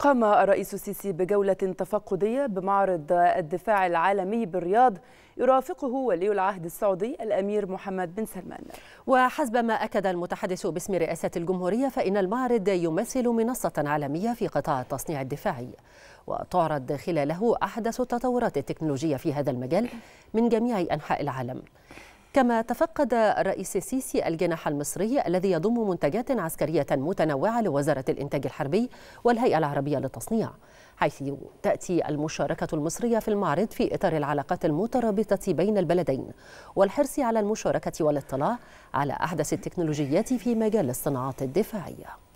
قام الرئيس السيسي بجولة تفقدية بمعرض الدفاع العالمي بالرياض يرافقه ولي العهد السعودي الأمير محمد بن سلمان. وحسب ما أكد المتحدث باسم رئاسة الجمهورية فإن المعرض يمثل منصة عالمية في قطاع التصنيع الدفاعي. وتعرض خلاله أحدث التطورات التكنولوجية في هذا المجال من جميع أنحاء العالم. كما تفقد الرئيس السيسي الجناح المصري الذي يضم منتجات عسكرية متنوعة لوزارة الإنتاج الحربي والهيئة العربية للتصنيع حيث تأتي المشاركة المصرية في المعرض في إطار العلاقات المترابطة بين البلدين والحرص على المشاركة والاطلاع على أحدث التكنولوجيات في مجال الصناعات الدفاعية.